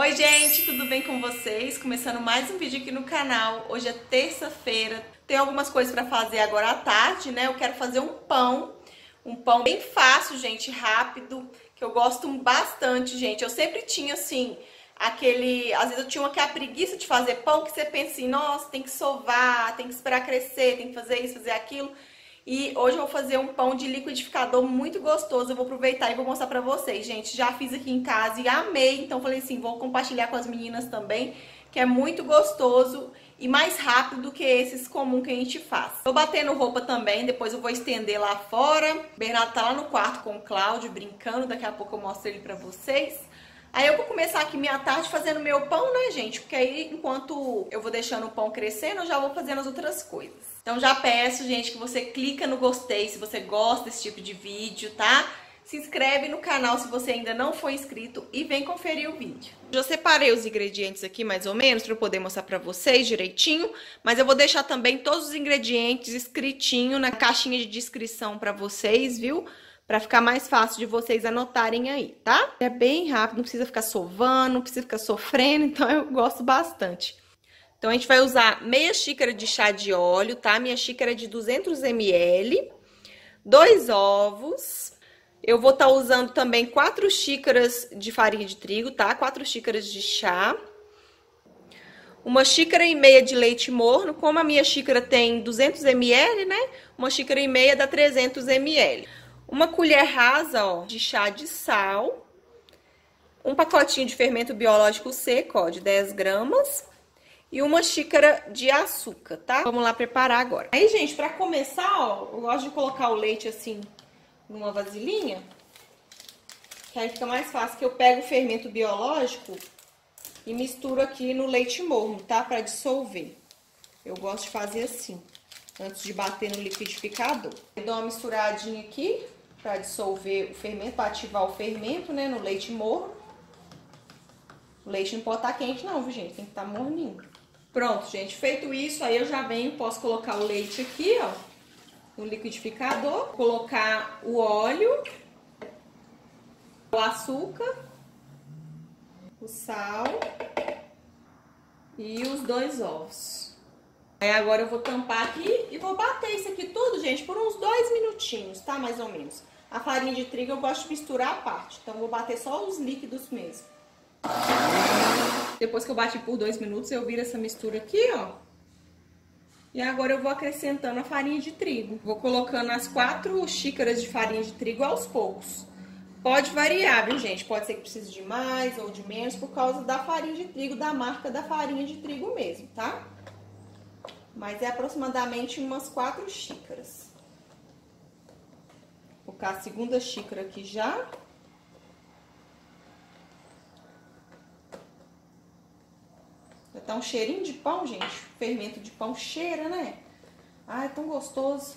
Oi gente, tudo bem com vocês? Começando mais um vídeo aqui no canal. Hoje é terça-feira. Tem algumas coisas para fazer agora à tarde, né? Eu quero fazer um pão, um pão bem fácil, gente, rápido, que eu gosto bastante, gente. Eu sempre tinha assim, aquele, às vezes eu tinha aquela preguiça de fazer pão que você pensa assim, nossa, tem que sovar, tem que esperar crescer, tem que fazer isso, fazer aquilo. E hoje eu vou fazer um pão de liquidificador muito gostoso. Eu vou aproveitar e vou mostrar pra vocês, gente. Já fiz aqui em casa e amei. Então falei assim, vou compartilhar com as meninas também. Que é muito gostoso e mais rápido do que esses comuns que a gente faz. Tô batendo roupa também, depois eu vou estender lá fora. O Bernardo tá lá no quarto com o Cláudio, brincando. Daqui a pouco eu mostro ele pra vocês. Aí eu vou começar aqui minha tarde fazendo meu pão, né, gente? Porque aí, enquanto eu vou deixando o pão crescendo, eu já vou fazendo as outras coisas. Então já peço, gente, que você clica no gostei se você gosta desse tipo de vídeo, tá? Se inscreve no canal se você ainda não for inscrito e vem conferir o vídeo. Já separei os ingredientes aqui mais ou menos para eu poder mostrar para vocês direitinho, mas eu vou deixar também todos os ingredientes escritinho na caixinha de descrição para vocês, viu? Para ficar mais fácil de vocês anotarem aí, tá? É bem rápido, não precisa ficar sovando, não precisa ficar sofrendo, então eu gosto bastante. Então, a gente vai usar meia xícara de chá de óleo, tá? Minha xícara é de 200 ml, dois ovos. Eu vou estar tá usando também quatro xícaras de farinha de trigo, tá? Quatro xícaras de chá. Uma xícara e meia de leite morno, como a minha xícara tem 200 ml, né? Uma xícara e meia dá 300 ml. Uma colher rasa, ó, de chá de sal. Um pacotinho de fermento biológico seco, ó, de 10 gramas e uma xícara de açúcar, tá? Vamos lá preparar agora. Aí, gente, pra começar, ó, eu gosto de colocar o leite assim numa vasilhinha, que aí fica mais fácil, que eu pego o fermento biológico e misturo aqui no leite morno, tá? Pra dissolver. Eu gosto de fazer assim, antes de bater no liquidificador. Eu dou uma misturadinha aqui pra dissolver o fermento, pra ativar o fermento, né, no leite morno. O leite não pode estar tá quente não, viu, gente? Tem que estar tá morninho. Pronto, gente, feito isso, aí eu já venho, posso colocar o leite aqui, ó, no liquidificador, colocar o óleo, o açúcar, o sal e os dois ovos. Aí agora eu vou tampar aqui e vou bater isso aqui tudo, gente, por uns dois minutinhos, tá? Mais ou menos. A farinha de trigo eu gosto de misturar a parte, então vou bater só os líquidos mesmo. Depois que eu bati por dois minutos, eu viro essa mistura aqui, ó. E agora eu vou acrescentando a farinha de trigo. Vou colocando as quatro xícaras de farinha de trigo aos poucos. Pode variar, viu, gente? Pode ser que precise de mais ou de menos por causa da farinha de trigo, da marca da farinha de trigo mesmo, tá? Mas é aproximadamente umas quatro xícaras. Colocar a segunda xícara aqui já. Tá um cheirinho de pão, gente. Fermento de pão cheira, né? Ai, é tão gostoso.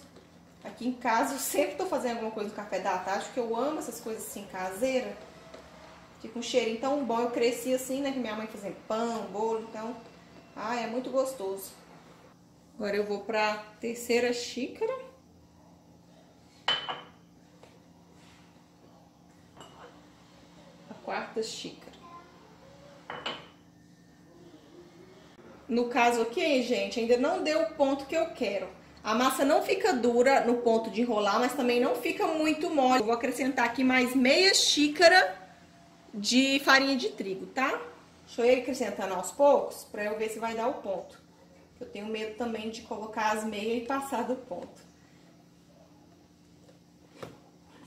Aqui em casa eu sempre tô fazendo alguma coisa no café da tarde, porque eu amo essas coisas assim caseiras. Fica um cheirinho tão bom. Eu cresci assim, né? Que minha mãe fazia pão, bolo, então... Ai, é muito gostoso. Agora eu vou pra terceira xícara. A quarta xícara. No caso aqui, gente, ainda não deu o ponto que eu quero. A massa não fica dura no ponto de enrolar, mas também não fica muito mole. Eu vou acrescentar aqui mais meia xícara de farinha de trigo, tá? Deixa eu ir acrescentando aos poucos, pra eu ver se vai dar o ponto. Eu tenho medo também de colocar as meias e passar do ponto.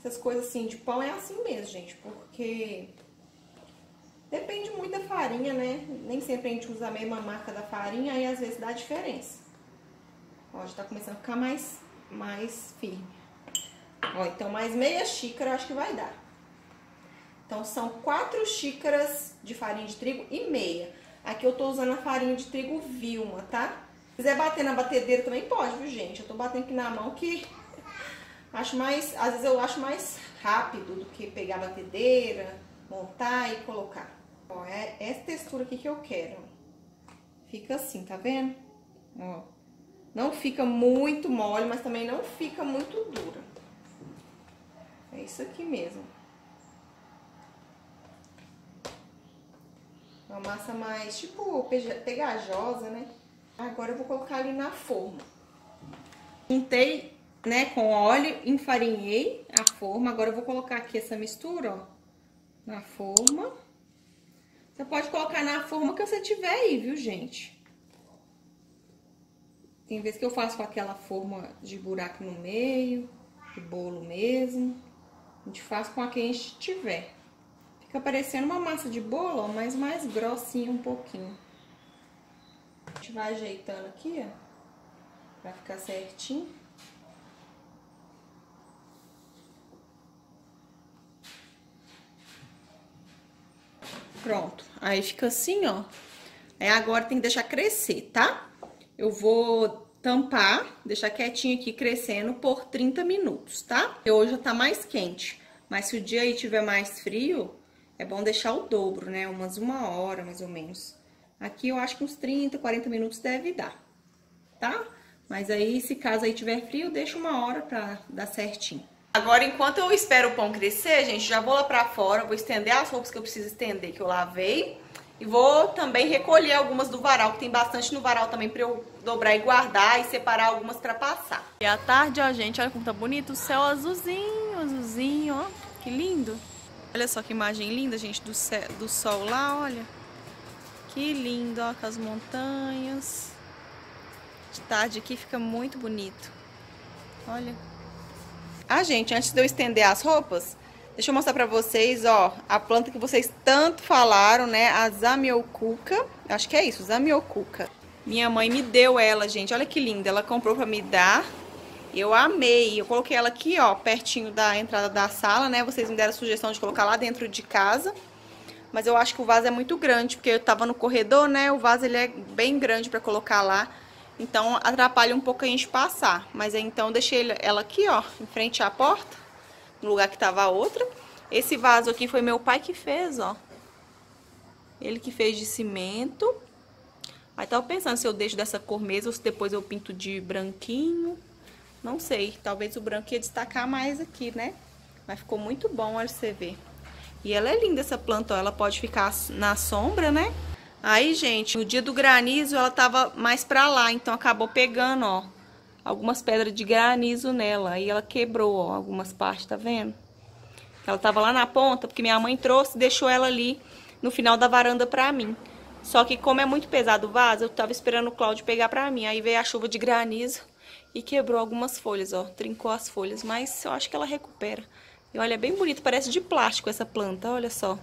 Essas coisas assim de pão é assim mesmo, gente, porque Depende muito da farinha, né? Nem sempre a gente usa a mesma marca da farinha, aí às vezes dá diferença. Ó, já tá começando a ficar mais, mais firme. Ó, então mais meia xícara eu acho que vai dar. Então são quatro xícaras de farinha de trigo e meia. Aqui eu tô usando a farinha de trigo Vilma, tá? Se quiser bater na batedeira também pode, viu, gente? Eu tô batendo aqui na mão que acho mais, às vezes eu acho mais rápido do que pegar a batedeira, montar e colocar. Ó, é essa textura aqui que eu quero. Fica assim, tá vendo? Ó. Não fica muito mole, mas também não fica muito dura. É isso aqui mesmo. Uma massa mais, tipo, pegajosa, né? Agora eu vou colocar ali na forma. Juntei, né, com óleo, enfarinhei a forma. Agora eu vou colocar aqui essa mistura, ó, na forma. Você pode colocar na forma que você tiver aí, viu, gente? Tem vezes que eu faço com aquela forma de buraco no meio, de bolo mesmo. A gente faz com a que a gente tiver. Fica parecendo uma massa de bolo, ó, mas mais grossinha um pouquinho. A gente vai ajeitando aqui, ó, pra ficar certinho. Pronto. Aí fica assim, ó. Aí agora tem que deixar crescer, tá? Eu vou tampar, deixar quietinho aqui crescendo por 30 minutos, tá? Porque hoje já tá mais quente. Mas se o dia aí tiver mais frio, é bom deixar o dobro, né? Umas uma hora, mais ou menos. Aqui eu acho que uns 30, 40 minutos deve dar, tá? Mas aí, se caso aí tiver frio, deixa uma hora pra dar certinho. Agora, enquanto eu espero o pão crescer, gente, já vou lá pra fora, vou estender as roupas que eu preciso estender, que eu lavei. E vou também recolher algumas do varal, que tem bastante no varal também pra eu dobrar e guardar e separar algumas pra passar. E à tarde, ó, gente, olha como tá bonito o céu azulzinho, azulzinho, ó, que lindo. Olha só que imagem linda, gente, do, céu, do sol lá, olha. Que lindo, ó, com as montanhas. De tarde aqui fica muito bonito. Olha. Ah, gente, antes de eu estender as roupas, deixa eu mostrar pra vocês, ó, a planta que vocês tanto falaram, né, a Zamiocuca, acho que é isso, Zamiocuca. Minha mãe me deu ela, gente, olha que linda, ela comprou pra me dar, eu amei, eu coloquei ela aqui, ó, pertinho da entrada da sala, né, vocês me deram a sugestão de colocar lá dentro de casa, mas eu acho que o vaso é muito grande, porque eu tava no corredor, né, o vaso ele é bem grande pra colocar lá, então, atrapalha um pouco a gente passar. Mas então, deixei ela aqui, ó, em frente à porta, no lugar que tava a outra. Esse vaso aqui foi meu pai que fez, ó. Ele que fez de cimento. Aí tava pensando se eu deixo dessa cor mesmo ou se depois eu pinto de branquinho. Não sei, talvez o branco ia destacar mais aqui, né? Mas ficou muito bom, olha você ver. E ela é linda essa planta, ó. Ela pode ficar na sombra, né? Aí, gente, no dia do granizo ela tava mais pra lá, então acabou pegando, ó, algumas pedras de granizo nela. Aí ela quebrou, ó, algumas partes, tá vendo? Ela tava lá na ponta, porque minha mãe trouxe e deixou ela ali no final da varanda pra mim. Só que como é muito pesado o vaso, eu tava esperando o Cláudio pegar pra mim. Aí veio a chuva de granizo e quebrou algumas folhas, ó, trincou as folhas. Mas eu acho que ela recupera. E olha, é bem bonito, parece de plástico essa planta, olha só.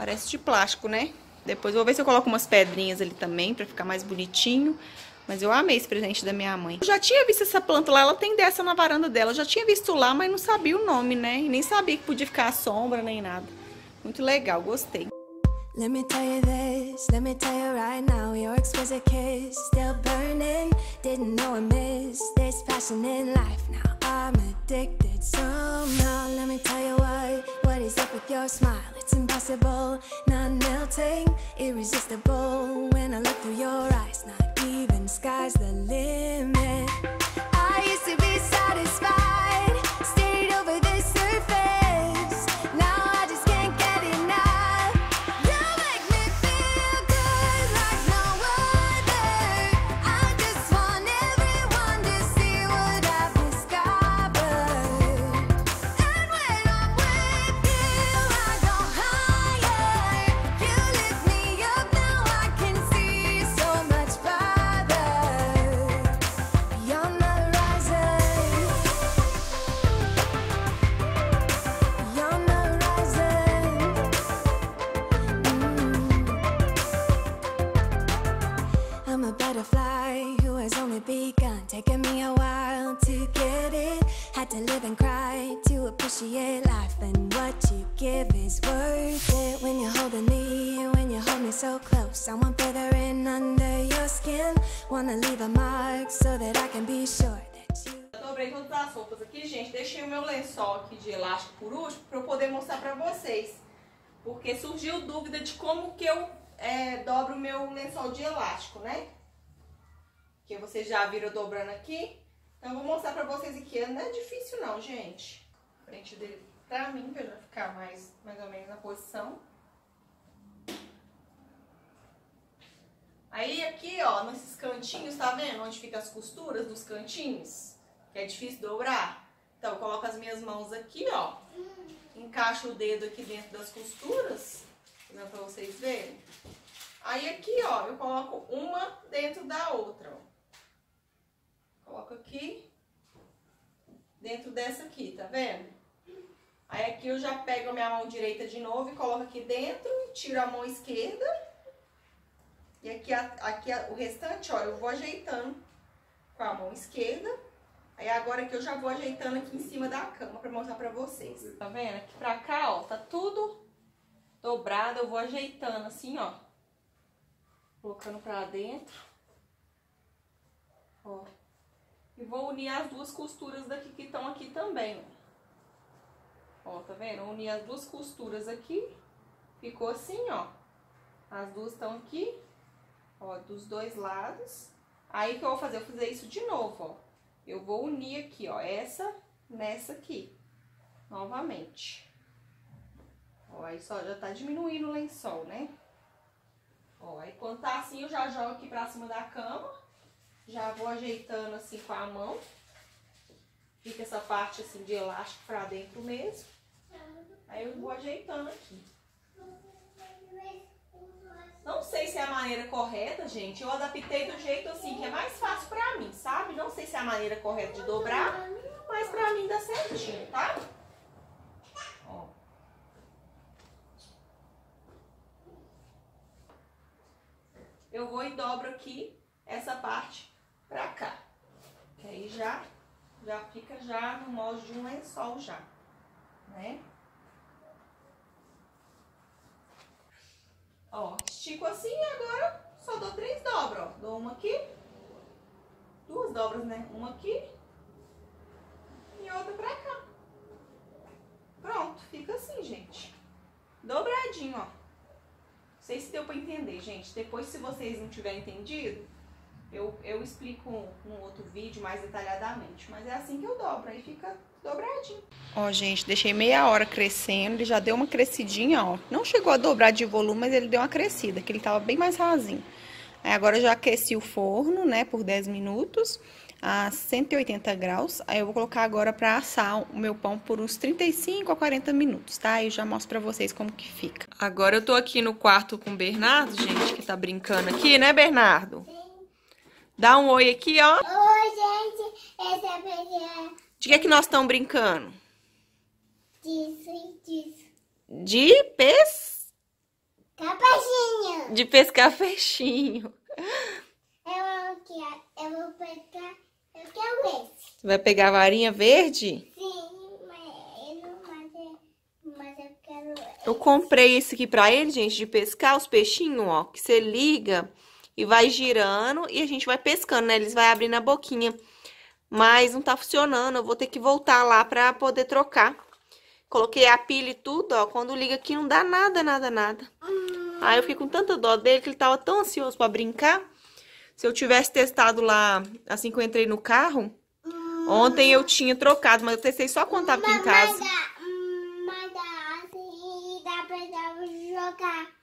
Parece de plástico, né? Depois vou ver se eu coloco umas pedrinhas ali também, pra ficar mais bonitinho. Mas eu amei esse presente da minha mãe. Eu já tinha visto essa planta lá, ela tem dessa na varanda dela. Eu já tinha visto lá, mas não sabia o nome, né? E nem sabia que podia ficar à sombra, nem nada. Muito legal, gostei. Let me tell you this, let me tell you right now Your exquisite kiss, still burning Didn't know I missed this passion in life Now I'm addicted somehow Let me tell you what, what is up with your smile Not melting Irresistible. When I look through your eyes Not even sky's the limit as roupas aqui, gente. Deixei o meu lençol aqui de elástico por último para eu poder mostrar pra vocês. Porque surgiu dúvida de como que eu é, dobro o meu lençol de elástico, né? Que vocês já viram dobrando aqui. Então, eu vou mostrar pra vocês aqui. Não é difícil não, gente. Frente dele. pra mim, já ficar mais, mais ou menos na posição. Aí aqui, ó, nesses cantinhos, tá vendo? Onde fica as costuras dos cantinhos, que é difícil dobrar. Então, eu coloco as minhas mãos aqui, ó. Encaixo o dedo aqui dentro das costuras, pra vocês verem. Aí aqui, ó, eu coloco uma dentro da outra, ó. Coloco aqui, dentro dessa aqui, tá vendo? Aí aqui eu já pego a minha mão direita de novo e coloco aqui dentro, tiro a mão esquerda. E aqui, aqui o restante, ó, eu vou ajeitando com a mão esquerda. Aí agora que eu já vou ajeitando aqui em cima da cama pra mostrar pra vocês. Tá vendo? Aqui pra cá, ó, tá tudo dobrado. Eu vou ajeitando assim, ó. Colocando pra dentro. Ó. E vou unir as duas costuras daqui que estão aqui também, ó. Ó, tá vendo? Unir as duas costuras aqui. Ficou assim, ó. As duas estão aqui, ó, dos dois lados. Aí, o que eu vou fazer? Eu vou fazer isso de novo, ó. Eu vou unir aqui, ó, essa nessa aqui, novamente. Ó, aí só já tá diminuindo o lençol, né? Ó, aí quando tá assim, eu já jogo aqui pra cima da cama. Já vou ajeitando assim com a mão. Fica essa parte assim de elástico pra dentro mesmo. Aí eu vou ajeitando aqui. Não sei se é a maneira correta, gente. Eu adaptei do jeito assim, que é mais fácil pra mim, sabe? Não sei se é a maneira correta de dobrar, mas pra mim dá certinho, tá? Ó. Eu vou e dobro aqui essa parte pra cá. Que aí já, já fica já no molde de um lençol já, né? Ó, estico assim e agora só dou três dobras, ó. Dou uma aqui, duas dobras, né? Uma aqui e outra pra cá. Pronto, fica assim, gente. Dobradinho, ó. Não sei se deu pra entender, gente. Depois, se vocês não tiverem entendido, eu, eu explico um outro vídeo mais detalhadamente. Mas é assim que eu dobro, aí fica dobradinho. Ó, gente, deixei meia hora crescendo, ele já deu uma crescidinha, ó. Não chegou a dobrar de volume, mas ele deu uma crescida, que ele tava bem mais rasinho. Aí agora eu já aqueci o forno, né, por 10 minutos a 180 graus. Aí eu vou colocar agora para assar o meu pão por uns 35 a 40 minutos, tá? Aí eu já mostro pra vocês como que fica. Agora eu tô aqui no quarto com o Bernardo, gente, que tá brincando aqui, né, Bernardo? Sim. Dá um oi aqui, ó. Oi, gente. Essa é de que é que nós estamos brincando? Disso e disso. De pes... Peixinho. De pescar peixinho. Eu, quero, eu vou pegar... Eu quero esse. Você vai pegar a varinha verde? Sim, mas eu, não, mas eu, mas eu quero... Eu comprei esse aqui pra ele, gente, de pescar os peixinhos, ó. Que você liga e vai girando e a gente vai pescando, né? Eles vão abrindo a boquinha mas não tá funcionando, eu vou ter que voltar lá pra poder trocar. Coloquei a pilha e tudo, ó, quando liga aqui não dá nada, nada, nada. Aí eu fiquei com tanta dó dele que ele tava tão ansioso pra brincar. Se eu tivesse testado lá, assim que eu entrei no carro, ontem eu tinha trocado, mas eu testei só quando tava aqui em casa. Mas dá, mas assim, dá pra jogar.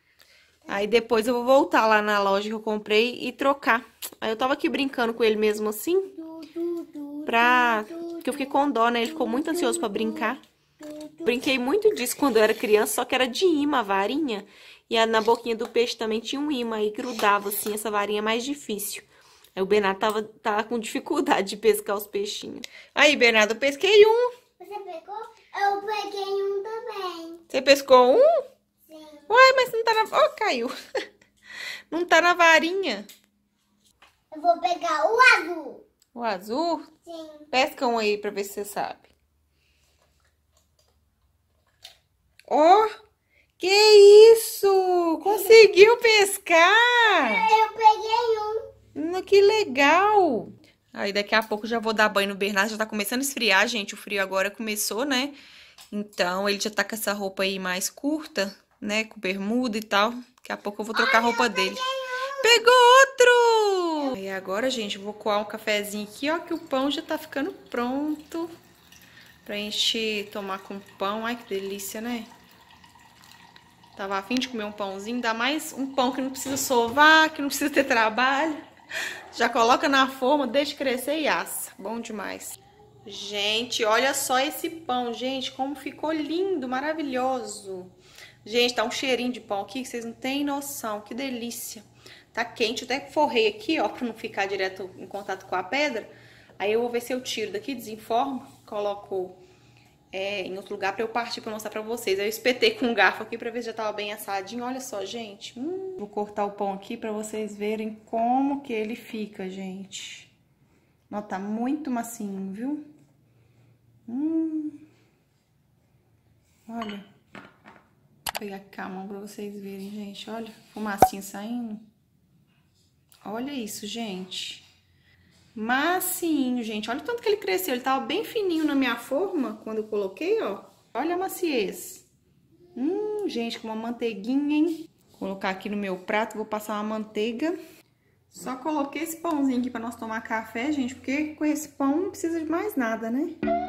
Aí depois eu vou voltar lá na loja que eu comprei e trocar. Aí eu tava aqui brincando com ele mesmo assim pra... que eu fiquei com dó, né? Ele ficou muito ansioso pra brincar. Brinquei muito disso quando eu era criança, só que era de imã a varinha. E na boquinha do peixe também tinha um imã e grudava assim, essa varinha mais difícil. Aí o Bernardo tava, tava com dificuldade de pescar os peixinhos. Aí, Bernardo, eu pesquei um. Você pegou? Eu peguei um também. Você pescou um? Uai, mas não tá na... Oh, caiu. não tá na varinha. Eu vou pegar o azul. O azul? Sim. Pesca um aí pra ver se você sabe. Ó, oh, que isso! Conseguiu pescar! Eu peguei um. Que legal! Aí daqui a pouco já vou dar banho no Bernardo, já tá começando a esfriar, gente. O frio agora começou, né? Então ele já tá com essa roupa aí mais curta, né? Com bermuda e tal. Daqui a pouco eu vou trocar a roupa dele. Pegou outro! E agora, gente, vou coar um cafezinho aqui, ó, que o pão já tá ficando pronto. Pra gente tomar com pão. Ai, que delícia, né? Tava afim de comer um pãozinho. Dá mais um pão que não precisa sovar, que não precisa ter trabalho. Já coloca na forma, deixa crescer e assa. Bom demais. Gente, olha só esse pão, gente, como ficou lindo, maravilhoso. Gente, tá um cheirinho de pão aqui que vocês não têm noção, que delícia. Tá quente, até forrei aqui, ó, pra não ficar direto em contato com a pedra. Aí eu vou ver se eu tiro daqui, desenformo, coloco é, em outro lugar pra eu partir pra mostrar pra vocês. Aí eu espetei com um garfo aqui pra ver se já tava bem assadinho. Olha só, gente. Hum, vou cortar o pão aqui pra vocês verem como que ele fica, gente. Ó, tá muito macinho, viu? Hum. Olha. Pegar aqui a mão pra vocês verem, gente. Olha, fumacinha saindo. Olha isso, gente. Macinho, gente. Olha o tanto que ele cresceu. Ele tava bem fininho na minha forma quando eu coloquei, ó. Olha a maciez. Hum, gente, com uma manteiguinha, hein? Vou colocar aqui no meu prato, vou passar uma manteiga. Só coloquei esse pãozinho aqui pra nós tomar café, gente, porque com esse pão não precisa de mais nada, né? Nossa,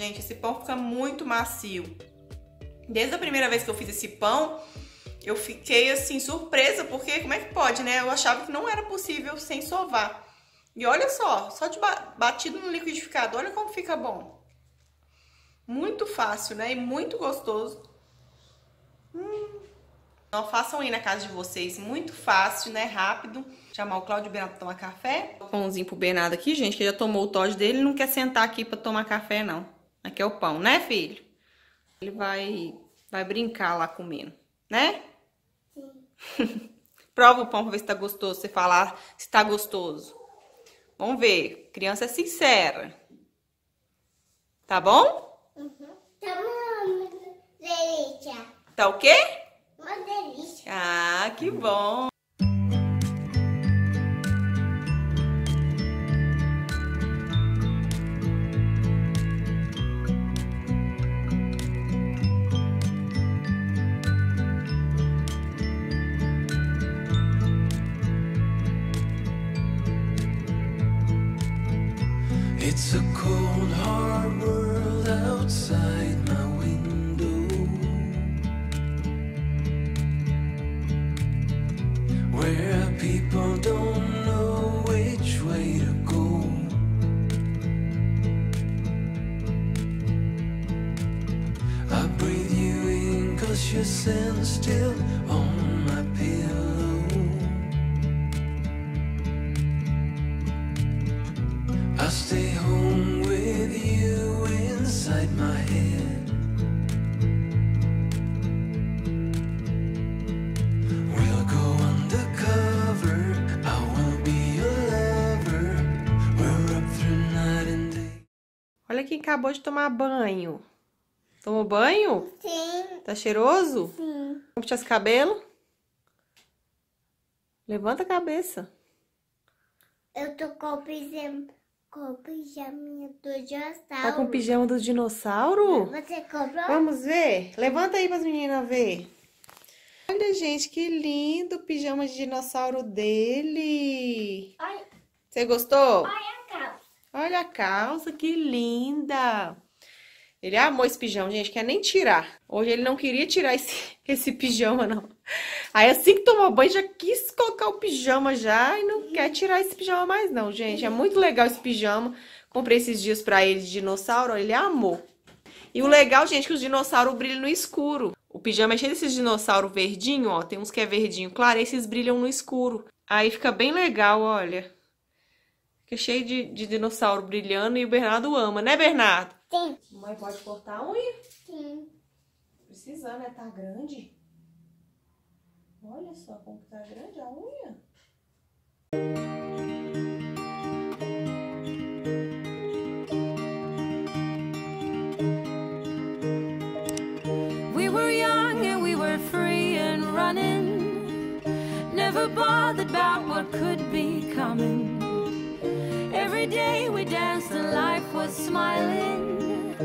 gente, esse pão fica muito macio. Desde a primeira vez que eu fiz esse pão, eu fiquei assim surpresa, porque como é que pode, né? Eu achava que não era possível sem sovar. E olha só, só de batido no liquidificador, olha como fica bom. Muito fácil, né? E muito gostoso. Hum. Façam aí na casa de vocês, muito fácil, né? Rápido. Chamar o Cláudio Bernardo tomar café. Pãozinho pro Bernardo aqui, gente, que já tomou o Todd dele. Não quer sentar aqui pra tomar café, não. Aqui é o pão, né, filho? Ele vai, vai brincar lá comendo, né? Sim. Prova o pão pra ver se tá gostoso. Você falar se tá gostoso. Vamos ver. Criança é sincera. Tá bom? Uhum. Tá uma delícia. Tá o quê? Uma delícia. Ah, que bom. It's a cold hard world outside quem acabou de tomar banho. Tomou banho? Sim. Tá cheiroso? Sim. Vamos puxar esse cabelo? Levanta a cabeça. Eu tô com o pijama, com o pijaminha do dinossauro. Tá com o pijama do dinossauro? Você comprou? Vamos ver? Levanta aí para as meninas ver. Olha, gente, que lindo o pijama de dinossauro dele. Olha, Você gostou? olha. Olha a calça, que linda. Ele amou esse pijama, gente, quer nem tirar. Hoje ele não queria tirar esse, esse pijama, não. Aí assim que tomou banho, já quis colocar o pijama já e não quer tirar esse pijama mais não, gente. É muito legal esse pijama. Comprei esses dias pra ele de dinossauro, ele amou. E o legal, gente, é que os dinossauros brilham no escuro. O pijama é cheio desses dinossauros verdinho, ó. Tem uns que é verdinho claro, esses brilham no escuro. Aí fica bem legal, olha. Fica cheio de, de dinossauro brilhando e o Bernardo ama, né, Bernardo? Sim. Mãe pode cortar a unha? Sim. Precisando, né? Tá grande. Olha só como tá grande a unha. We were young and we were free and running never bothered about what could be coming. Every day we danced and life was smiling.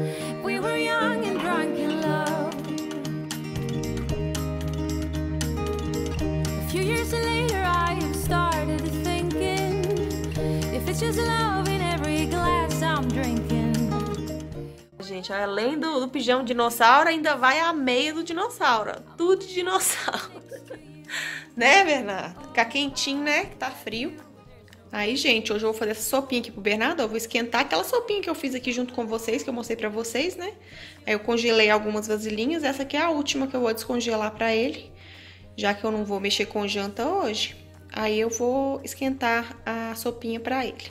We were young and drunk in love. A few years later, I have started thinking if it's just love in every glass I'm drinking. Gente, além do, do pijama dinossauro, ainda vai a meia do dinossauro. Tudo de dinossauro. né, Bernardo? Ficar quentinho, né? Que tá frio. Aí, gente, hoje eu vou fazer essa sopinha aqui pro Bernardo. Eu vou esquentar aquela sopinha que eu fiz aqui junto com vocês, que eu mostrei pra vocês, né? Aí eu congelei algumas vasilhinhas. Essa aqui é a última que eu vou descongelar pra ele. Já que eu não vou mexer com janta hoje. Aí eu vou esquentar a sopinha pra ele.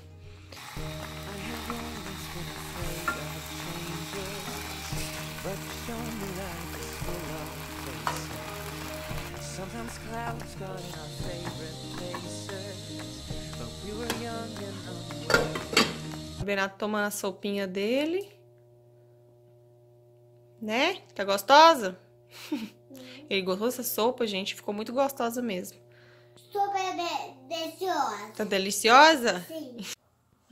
Sometimes clouds got in our favorite places, Bernardo tomando a sopinha dele. Né? Tá gostosa? Ele gostou dessa sopa, gente. Ficou muito gostosa mesmo. Super de deliciosa. Tá deliciosa? Sim.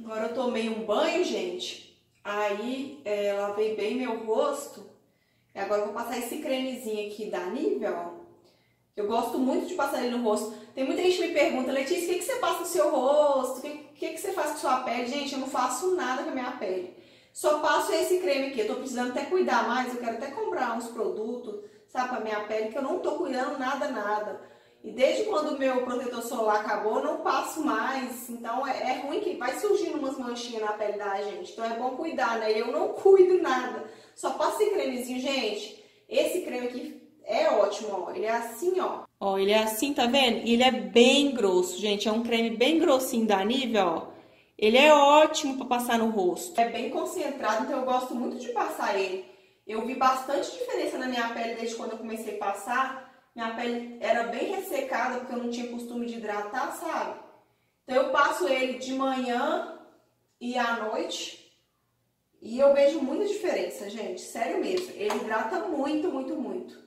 Agora eu tomei um banho, gente. Aí é, lavei bem meu rosto. E agora eu vou passar esse cremezinho aqui da Nivea, ó. Eu gosto muito de passar ele no rosto. Tem muita gente que me pergunta, Letícia, o que, que você passa no seu rosto? O que, que, que você faz com a sua pele? Gente, eu não faço nada com a minha pele. Só passo esse creme aqui. Eu tô precisando até cuidar mais. Eu quero até comprar uns produtos, sabe, pra minha pele, que eu não tô cuidando nada, nada. E desde quando o meu protetor solar acabou, eu não passo mais. Então é, é ruim que vai surgindo umas manchinhas na pele da gente. Então é bom cuidar, né? Eu não cuido nada. Só passo esse cremezinho, gente. Esse creme aqui é ótimo, ó. Ele é assim, ó. Ó, ele é assim, tá vendo? E ele é bem grosso, gente. É um creme bem grossinho da Nivea, ó. Ele é ótimo pra passar no rosto. É bem concentrado, então eu gosto muito de passar ele. Eu vi bastante diferença na minha pele desde quando eu comecei a passar. Minha pele era bem ressecada porque eu não tinha costume de hidratar, sabe? Então eu passo ele de manhã e à noite. E eu vejo muita diferença, gente. Sério mesmo. Ele hidrata muito, muito, muito.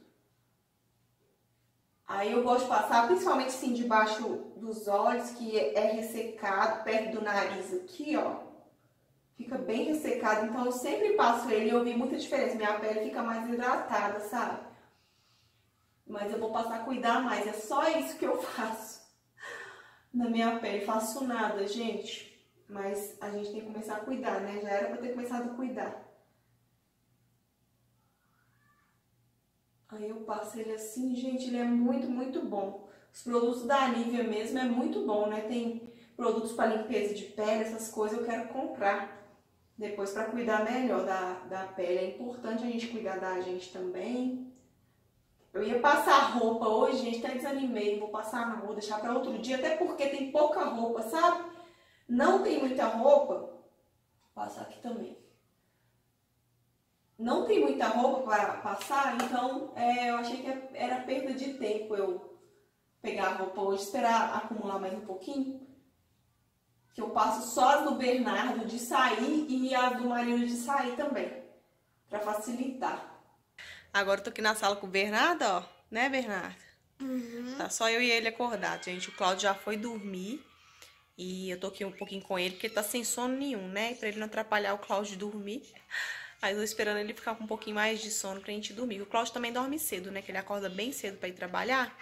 Aí eu gosto de passar, principalmente assim, debaixo dos olhos, que é ressecado, perto do nariz aqui, ó. Fica bem ressecado, então eu sempre passo ele e eu vi muita diferença. Minha pele fica mais hidratada, sabe? Mas eu vou passar a cuidar mais, é só isso que eu faço na minha pele. Faço nada, gente. Mas a gente tem que começar a cuidar, né? Já era pra ter começado a cuidar. Aí eu passo ele assim, gente, ele é muito, muito bom. Os produtos da Nivea mesmo é muito bom, né? Tem produtos para limpeza de pele, essas coisas eu quero comprar depois para cuidar melhor da, da pele. É importante a gente cuidar da gente também. Eu ia passar roupa hoje, gente, até desanimei, vou passar não, vou deixar para outro dia, até porque tem pouca roupa, sabe? Não tem muita roupa, vou passar aqui também não tem muita roupa para passar, então é, eu achei que era perda de tempo eu pegar a roupa hoje, esperar acumular mais um pouquinho. Que eu passo só as do Bernardo de sair e as do marido de sair também, para facilitar. Agora eu tô aqui na sala com o Bernardo, ó, né, Bernardo? Uhum. Tá só eu e ele acordado, gente. O Claudio já foi dormir. E eu tô aqui um pouquinho com ele, porque ele tá sem sono nenhum, né? E pra ele não atrapalhar o Claudio dormir. Aí eu tô esperando ele ficar com um pouquinho mais de sono pra gente dormir. O Cláudio também dorme cedo, né? Que ele acorda bem cedo pra ir trabalhar.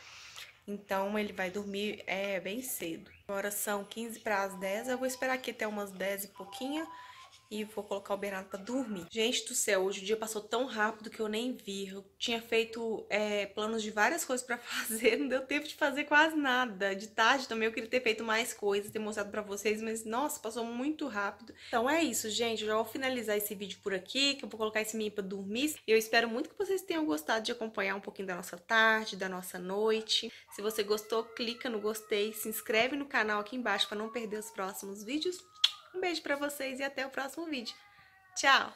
Então ele vai dormir é, bem cedo. Agora são 15 para as 10. Eu vou esperar aqui até umas 10 e pouquinho. E vou colocar o Bernardo pra dormir. Gente do céu, hoje o dia passou tão rápido que eu nem vi. Eu tinha feito é, planos de várias coisas pra fazer, não deu tempo de fazer quase nada. De tarde também eu queria ter feito mais coisas, ter mostrado pra vocês, mas nossa, passou muito rápido. Então é isso, gente. Eu já vou finalizar esse vídeo por aqui, que eu vou colocar esse menino pra dormir. Eu espero muito que vocês tenham gostado de acompanhar um pouquinho da nossa tarde, da nossa noite. Se você gostou, clica no gostei, se inscreve no canal aqui embaixo pra não perder os próximos vídeos. Um beijo pra vocês e até o próximo vídeo. Tchau!